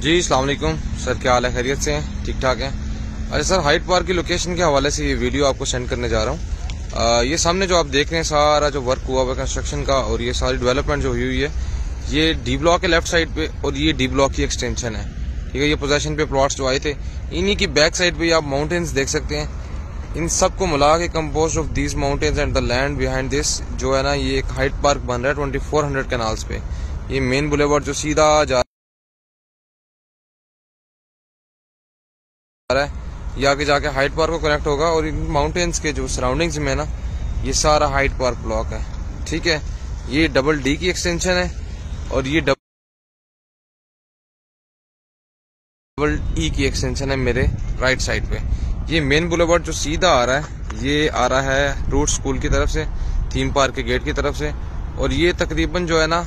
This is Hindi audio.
जी अलैक्म सर, क्या हाल है? खैरियत से हैं? ठीक ठाक हैं? अच्छा सर हाइट पार्क की लोकेशन के हवाले से ये वीडियो आपको सेंड करने जा रहा हूँ। ये सामने जो आप देख रहे हैं, सारा जो वर्क हुआ हुआ कंस्ट्रक्शन का और ये सारी डेवलपमेंट जो हुई हुई है, ये डी ब्लॉक है लेफ़्ट साइड पे और ये डी ब्लॉक की एक्सटेंशन है। ठीक है, ये पोजेशन पे प्लॉट्स जो आए थे, इन्हीं की बैक साइड पे आप माउंटेन्स देख सकते हैं। इन सबको मिला के compose of these mountains and the land behind this जो है ना, ये एक हाइट पार्क बन रहा है ट्वेंटी फोर हंड्रेड कैनाल्स पे। ये मेन बुलेवर्ड जो सीधा जा रहा है, ये आगे जाके हाइट पार्क को कनेक्ट होगा और इन माउंटेन्स के जो सराउंडिंग्स में ना, ये सारा हाइट पार्क ब्लॉक है। ठीक है? ये डबल डी की एक्सटेंशन है और ये डबल ई की एक्सटेंशन है मेरे राइट साइड पे। ये मेन बुलेवर्ड जो सीधा आ रहा है, ये आ रहा है रूट स्कूल की तरफ़ से थीम पार्क के गेट की तरफ़ से। और ये तकरीबन जो है ना